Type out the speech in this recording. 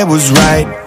it was right.